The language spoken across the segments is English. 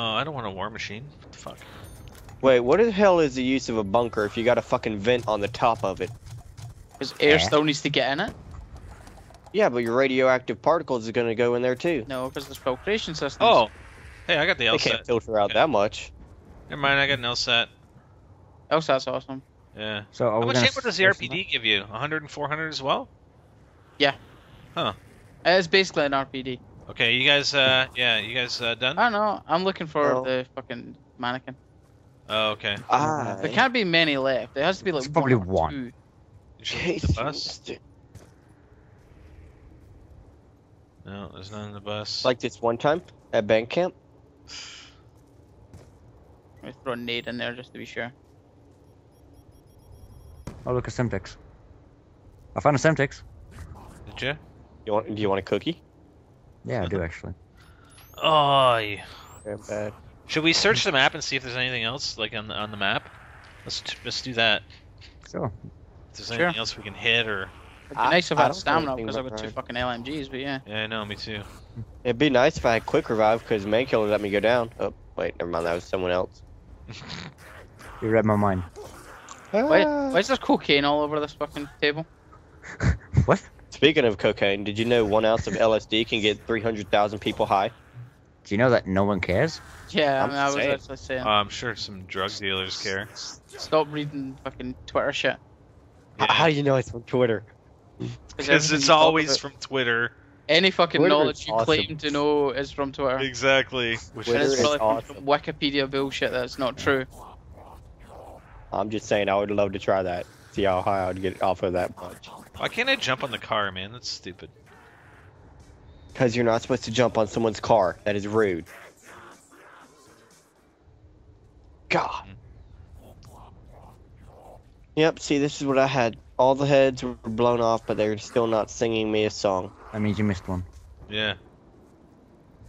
I don't want a war machine. What the fuck? Wait, what the hell is the use of a bunker if you got a fucking vent on the top of it? Because air Eh? still needs to get in it. Yeah, but your radioactive particles is gonna go in there too. No, because there's filtration systems. Oh, hey, I got the They LSAT. can't filter out Okay. that much. Never mind, I got an LSAT. else that's awesome. Yeah. So are How we much gonna ammo does the s- RPD give you? 100 and 400 as well? Yeah. Huh. It's basically an RPD. Okay, you guys, uh, yeah, you guys uh, done? I don't know. I'm looking for Oh. the fucking mannequin. Oh, okay. Ah, There can't be many left. There has to be like It's probably one. or one. two. You should look at the bus. No, there's none in the bus. like this one time at bank camp. Let me throw a nade in there just to be sure. Oh, look at Semtex. I found a Semtex. Did you? You want? Do you want a cookie? Yeah, I do actually. Oh, yeah. Yeah, bad. Should we search the map and see if there's anything else like on the on the map? Let's t- let's do that. So, If there's Sure. anything else we can hit or It'd be I- nice if I I had don't know stamina anything because I've got two Ryan. fucking LMGs, but yeah. yeah, I know, me too. It'd be nice if I had quick revive because main killer let me go down. Oh wait, never mind. That was someone else. you read my mind. Why, Ah. why is there cocaine all over this fucking table? What? Speaking of cocaine, did you know one ounce of LSD can get 300,000 people high? Do you know that no one cares? Yeah, I, I'm mean, I was saying. actually saying. Uh, I'm sure some drug dealers care. Stop reading fucking Twitter shit. H- How do you know it's from Twitter? Because it's always from Twitter. Any fucking Twitter knowledge you awesome. claim to know is from Twitter. Exactly. Which Twitter it's is probably awesome. some Wikipedia bullshit that's not true. I'm just saying I would love to try that. See how high I'd get off of that much. Why can't I jump on the car, man? That's stupid. Because you're not supposed to jump on someone's car. That is rude. God. Yep, see, this is what I had. All the heads were blown off, but they're still not singing me a song. That means you missed one. Yeah.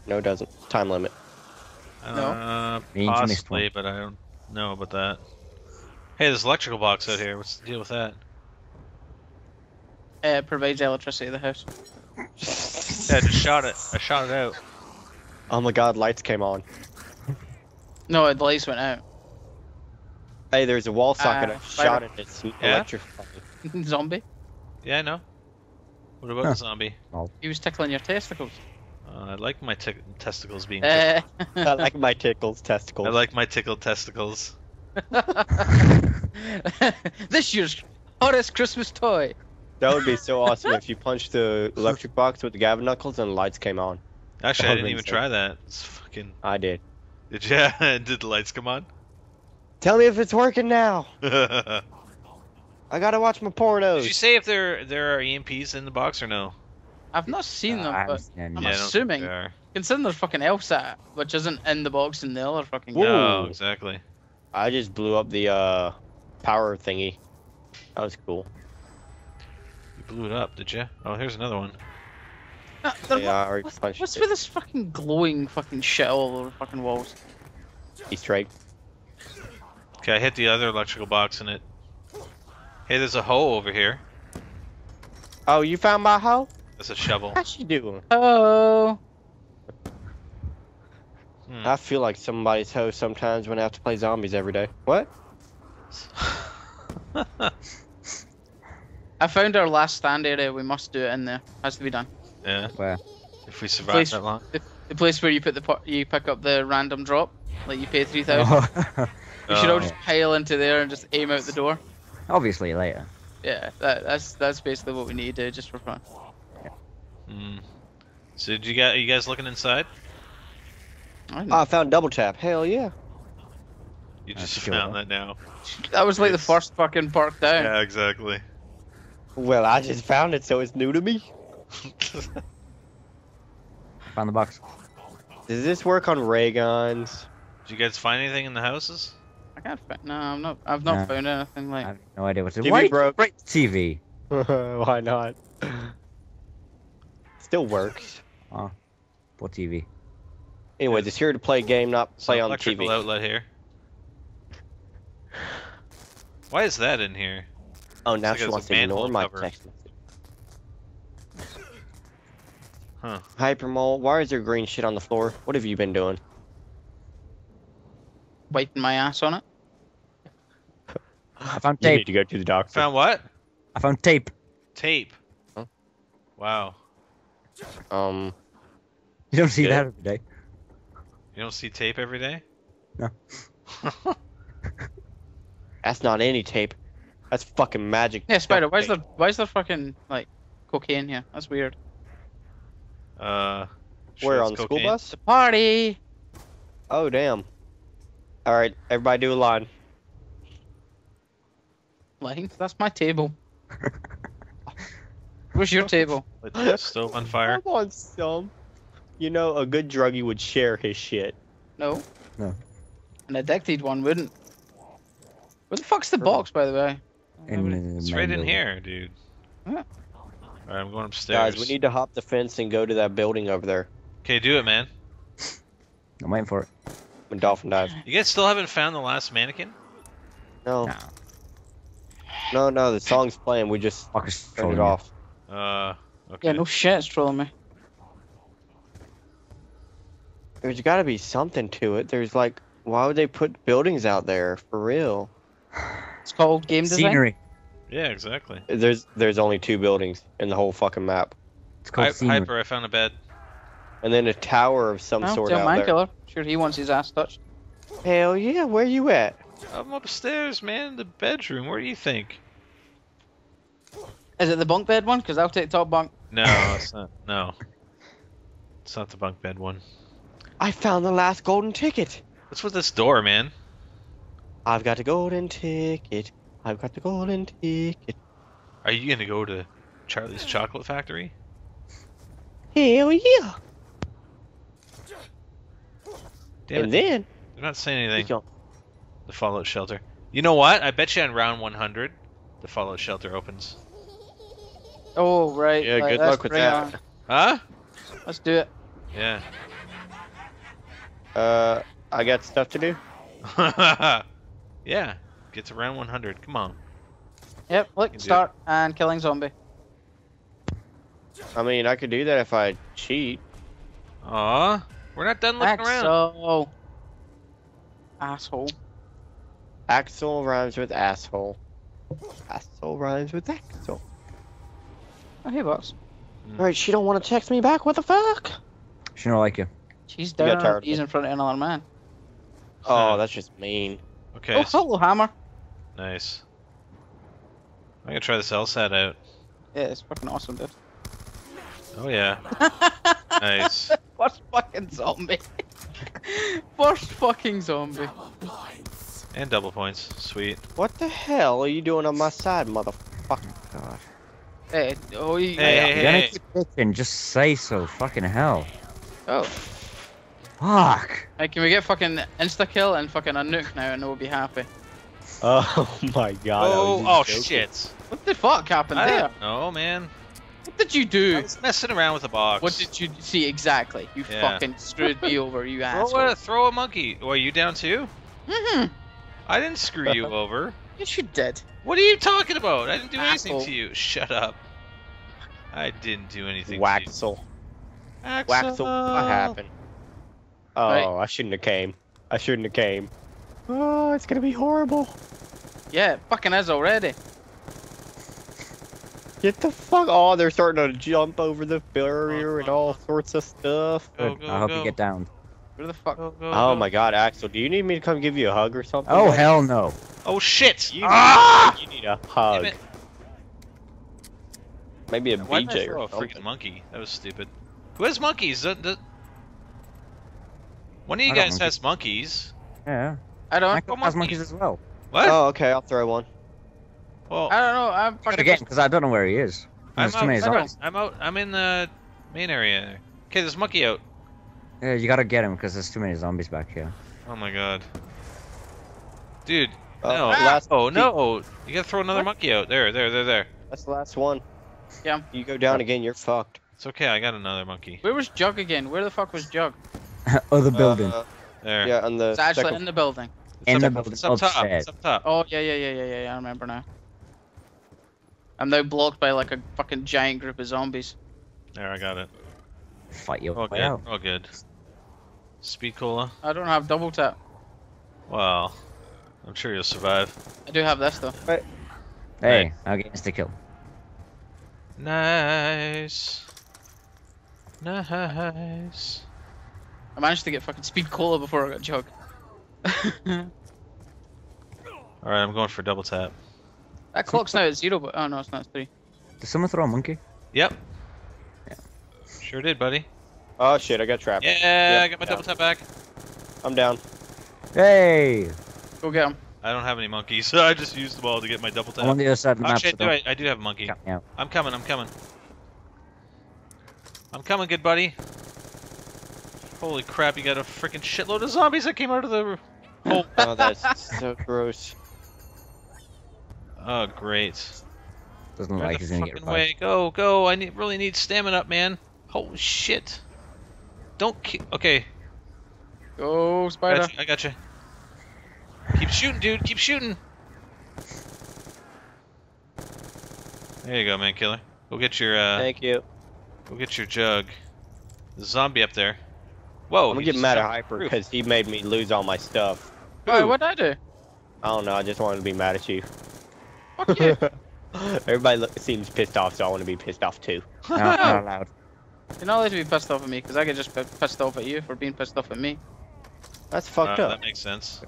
No, it doesn't. Time limit. No. Uh, Means you missed possibly, but I don't know about that. Hey, there's electrical box out here. What's the deal with that? Uh, it provides electricity to the house. Yeah, I just shot it. I shot it out. Oh my god, lights came on. No, the lights went out. Hey, there's a wall socket. Uh, I fire- shot it. It's Yeah? electrified. Zombie. Yeah, I know. What about Huh. the zombie? He was tickling your testicles. Uh, I like my tic- testicles being. Uh, I like my tickles, testicles. I like my tickled testicles. this year's hottest Christmas toy. That would be so awesome if you punched the electric box with the Galva knuckles and the lights came on. Actually, I didn't even been try that. It's fucking. I did. Did you? Did the lights come on? Tell me if it's working now. I gotta watch my pornos. Did you say if there there are EMPs in the box or no? I've not seen them, Uh, I but understand. I'm yeah, I assuming- they are. considering there's fucking Elsa, which isn't in the box in the other fucking Whoa. No, exactly. I just blew up the uh power thingy. That was cool. You blew it up, did you? Oh, here's another one. Uh, there- Yeah, I already what's, punched what's it. with this fucking glowing fucking shit all over fucking walls? He's right. Okay, I hit the other electrical box in it. Hey, there's a hoe over here. Oh, you found my hoe? That's a shovel. How's she doing? Oh, Hmm. I feel like somebody's hoe sometimes when I have to play zombies every day. What? I found our last stand area. We must do it in there. Has to be done. yeah. Where? If we survive Please. that long. The place where you put the you pick up the random drop, like you pay three thousand. Oh, We should all Oh. just pile into there and just aim out the door. Obviously later. Yeah, that, that's that's basically what we need to do just for fun. Hmm. So did you guys? Are you guys looking inside? I Oh. I found double tap. Hell yeah. You just found huh? that now. that was like the first fucking park down. Yeah, exactly. Well, I just found it, so it's new to me. Found the box. Does this work on ray guns? Did you guys find anything in the houses? I can't find. No, I'm not. I've not No. found anything I like. have no idea what's it. TV Why did you broke. break TV? Why not? Still works. What TV? Anyways, it's here to play game, not Some play on the electrical TV. outlet here. Why is that in here? Oh, now like she wants to ignore manhole my cover. text message. Huh. Hypermole, why is there green shit on the floor? What have you been doing? wiping my ass on it. I found You need tape. to go to the doctor. Found what? I found tape. Tape. Huh? Wow. Um, You don't see Yeah. that every day. You don't see tape every day? No. that's not any tape. That's fucking magic. Yeah, Spider. duct Why's tape. there why is there fucking like cocaine here? That's weird. uh. sure Where it's on the school bus? The party. Oh damn. All right, everybody do a line. Like that's my table. Where's your table? Lit the stove on fire. Come on, some. You know, a good druggie would share his shit. No. No. An addicted one wouldn't. Where the fuck's the box, by the way? In the It's right in here, dude. Huh. Alright, I'm going upstairs. Guys, we need to hop the fence and go to that building over there Okay, do it, man. I'm waiting for it. when Dolphin dies. You guys still haven't found the last mannequin? No, Nah. no, no. The song's playing. We just Fuck is turned trolling it off. Uh, okay. Yeah, no shit, it's trolling me. There's got to be something to it. There's like, why would they put buildings out there for real? It's called game design. Scenery. Yeah, exactly. There's there's only two buildings in the whole fucking map, It's called Hy- scenery. Hyper, I found a bed. and then a tower of some Oh, sort tell out Mind there. Killer. Sure, he wants his ass touched. Hell yeah, where are you at? I'm upstairs, man. In the bedroom. Where do you think? Is it the bunk bed one? Because I'll take the top bunk. No, it's not. No. It's not the bunk bed one. I found the last golden ticket. What's with this door, man? I've got the golden ticket. I've got the golden ticket. Are you gonna go to Charlie's Chocolate Factory? Hell yeah! Damn and it. then They're not saying anything. The Fallout Shelter. You know what? I bet you on round 100, the Fallout Shelter opens. Oh, right. Yeah, right, good luck with that. on. Huh? Let's do it. Yeah. Uh, I got stuff to do. yeah. gets around 100. Come on. Yep, Can look, start and killing zombie. I mean, I could do that if I cheat. Aw. We're not done looking around. Axel. Asshole. Axel rhymes with asshole. Asshole rhymes with axel. Oh, hey, box. Alright, she don't want to text me back. What the fuck? She don't like you. She's got down on tired her of knees it. in front of another man. Oh, that's just mean. Okay. Oh, so- hello, hammer. nice. I'm gonna try this LSAT out. Yeah, it's fucking awesome, dude. Oh, yeah. Nice. First fucking zombie. First fucking zombie. And double points. Sweet. What the hell are you doing on my side, motherfucker? God. Hey, oh, you, Hey, You're hey, gonna hey. keep bitching, Just say so. Fucking hell. oh. Fuck. Hey, can we get fucking insta kill and fucking a nuke now and we'll be happy? Oh my god. Oh, oh joking. shit. What the fuck happened I there? don't man. What did you I do? was messing around with the box. What did you see exactly? You Yeah. fucking screwed me over, you Throw asshole. a, throw a monkey. Oh, are you down too? hmm I didn't screw you over. Yes, you did. What are you talking about? I didn't do anything Asshole. to you. Shut up. I didn't do anything Waxel. to you. Waxel. Waxel, what happened? Oh, Right. I shouldn't have came. I shouldn't have came. Oh, it's gonna be horrible. Yeah, it fucking is already. Get the fuck! Oh, they're starting to jump over the barrier and all sorts of stuff. Go, go, I hope go. you get down. Where the fuck? Go, go, Oh go. my god, Axel, do you need me to come give you a hug or something? Oh hell no. Oh shit! You, ah! you need a hug. Maybe a Why did I BJ throw or a something. freaking monkey? That was stupid. Who has monkeys? The, the... One of you I got guys has monkeys. Yeah. I don't. Michael has monkeys as well. What? Oh, okay, I'll throw one. well, I don't know. I'm But fucking. again, because I don't know where he is. I'm There's too many out, zombies. I'm out. I'm in the main area. Okay, there's monkey out. Yeah, you gotta get him because there's too many zombies back here. Oh my god. Dude, Uh, no. last- oh no. You gotta throw another monkey out. There, there, there, there. That's the last one. Yeah. You go down again, you're fucked. It's okay, I got another monkey. Where was Jug again? Where the fuck was Jug? Other building. Uh, There. yeah, on the It's actually second. in the building. It's In up, the it's building up top. upstairs. It's up top. Oh yeah, yeah, yeah, yeah, yeah. yeah, I remember now. I'm now blocked by like a fucking giant group of zombies. There, I got it. Fight your Oh way good. out. Oh good. Speed cola. I don't have double tap. Well, I'm sure you'll survive. I do have this though. Hey, I'll get insta kill. Nice. Nice. I managed to get fucking speed cola before I got jug. Alright, I'm going for double tap. that clock's now at zero, but oh no, it's not it's three. Did someone throw a monkey? Yep. Yeah. Sure did, buddy. Oh shit, I got trapped. Yeah, Yep, I got my down. double tap back. I'm down. Hey! Go get him. I don't have any monkeys, so I just used the ball to get my double I'm on the other side of the map. Actually, I so do, I, I do have a monkey. count me out. I'm coming, I'm coming. I'm coming, good buddy. Holy crap, you got a freaking shitload of zombies that came out of the hole. Oh, that's so gross. Oh, great. Doesn't Right like the he's gonna get fucking revived. way. Go, go. I need, really need stamina up, man. Holy shit. Don't ki- Okay, Go spider. got you, I got you. Keep shooting, dude. Keep shooting. There you go, man, killer. Go get your, uh, Thank you. go get your jug. The zombie up there. Whoa. I'm gonna get mad at Hyper because he made me lose all my stuff. Wait, what'd I do? I don't know. I just wanted to be mad at you. Fuck you. Everybody look, seems pissed off, so I want to be pissed off too. No, not allowed. You're not allowed to be pissed off at me because I get just p- pissed off at you for being pissed off at me. That's Uh, fucked up. That makes sense.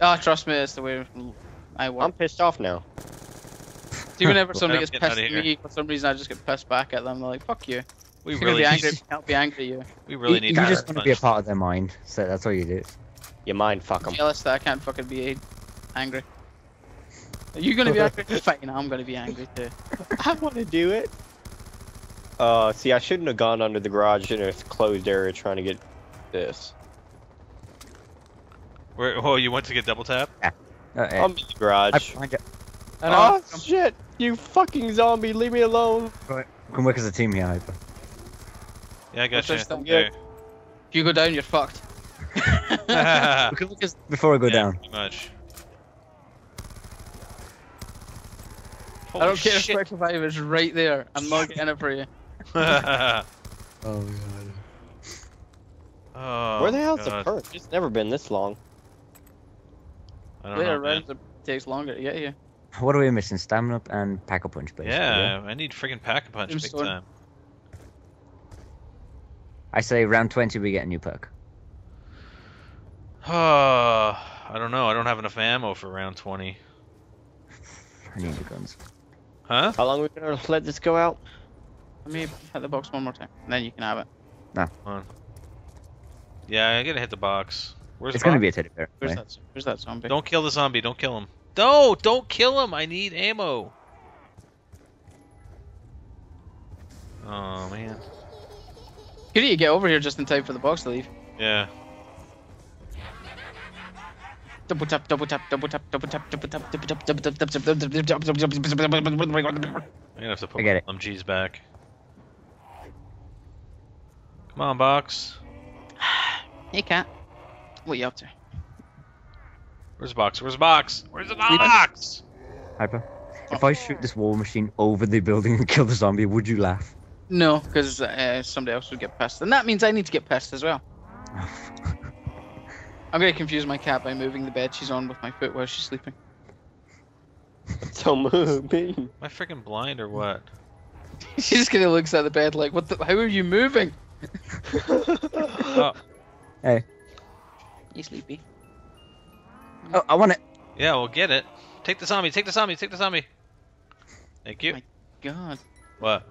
Ah, trust me, it's the way I work. I'm pissed off now. See, whenever Well, somebody gets pissed at me, for some reason I just get pissed back at them. They're like, "Fuck you." We You're really gonna be angry. I'll be angry at you. we really you need you to just get want to be a part of their mind, so that's all you do. Your mind fuck 'em. Jealous that I can't fucking be angry. Are you gonna be angry? Fine, I'm gonna be angry too. I want to do it. Uh, see, I shouldn't have gone under the garage in a closed area trying to get this. Where, oh, you went to get double tap? Uh, hey, I'm in the garage. I find you. I know. Oh shit! You fucking zombie! Leave me alone. We can work as a team here, Hyper. Yeah, I got you. this thing? If you go down, you're fucked. yeah, We can look as before I go down. pretty much. I don't Holy care if shit. Quick Revive is right there. I'm not getting it for you. oh, god. Oh god. Where the hell's the God. perk? It's never been this long. I don't Later know, rounds, it takes longer to get you. What are we missing? Stamina and pack a punch, basically. Yeah, I need friggin' pack a punch big time. I say round 20 we get a new perk. Oh, I don't know. I don't have enough ammo for round 20. I need the guns. Huh? How long are we gonna let this go out? Let me hit the box one more time, and then you can have it. Yeah, I gotta hit the box. Where's It's gonna box? be a teddy bear. Where's right? that? Where's that zombie? Don't kill the zombie. Don't kill him. No, don't kill him. I need ammo. Oh man. Good you get over here just in time for the box to leave. Yeah. Double tap, double tap, double tap, double tap, double tap, double tap, double tap, double tap, double tap, double tap, double tap, double tap, double tap. I'm gonna have to put I get it. my G's back. Come on, box. Hey cat, what you up to? Where's the box? Where's the box? Where's the box? Hyper. If I shoot this war machine over the building and kill the zombie, would you laugh? No, because uh, somebody else would get pissed, and that means I need to get pissed as well. I'm gonna confuse my cat by moving the bed she's on with my foot while she's sleeping. So moving. Am I freaking blind or what? She just kind of looks at the bed like, "What? The, how are you moving?" Oh, You sleepy? Oh, I want it. yeah, we'll get it. Take the zombie. Take the zombie. Take the zombie. Thank you. My- God. What?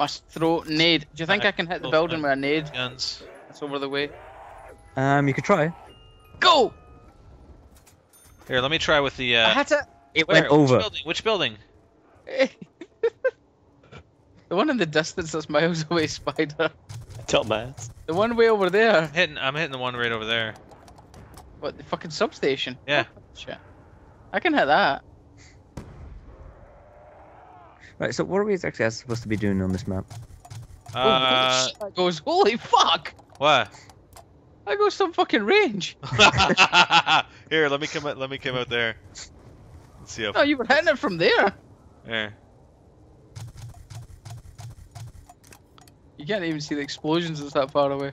Must throw nade. Do you think I can hit the building with a nade? Guns. That's over the way. Um, you could try. Go! Here, let me try with the. I Uh, had to. It where? went over. Which building? Which building? the one in the distance that's miles away, Spider. Dumbass. The one way over there. I'm hitting. I'm hitting the one right over there. What, the fucking substation? Yeah. Shit. I can hit that. Right, so what are we actually supposed to be doing on this map? Oh, holy Uh, shit, that goes, holy fuck! what? I go some fucking range. Here, let me come. Out, let me come out there. Let's see how. No, you were hitting it from there. There. You can't even see the explosions it's that far away.